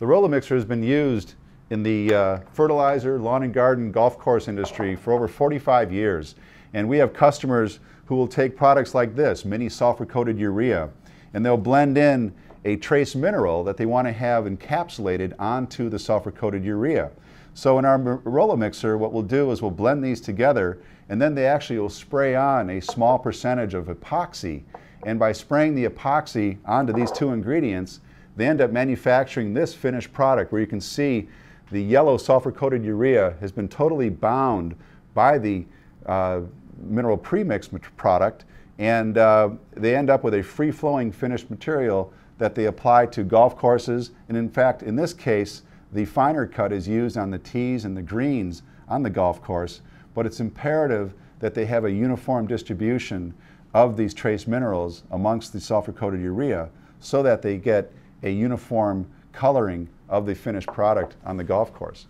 The Rollo-Mixer has been used in the uh, fertilizer, lawn and garden, golf course industry for over 45 years. And we have customers who will take products like this, mini sulfur coated urea, and they'll blend in a trace mineral that they want to have encapsulated onto the sulfur coated urea. So in our Rollo-Mixer, what we'll do is we'll blend these together and then they actually will spray on a small percentage of epoxy. And by spraying the epoxy onto these two ingredients, they end up manufacturing this finished product where you can see the yellow sulfur-coated urea has been totally bound by the uh, mineral premix product. And uh, they end up with a free-flowing finished material that they apply to golf courses. And in fact in this case the finer cut is used on the tees and the greens on the golf course. But it's imperative that they have a uniform distribution of these trace minerals amongst the sulfur-coated urea so that they get a uniform coloring of the finished product on the golf course.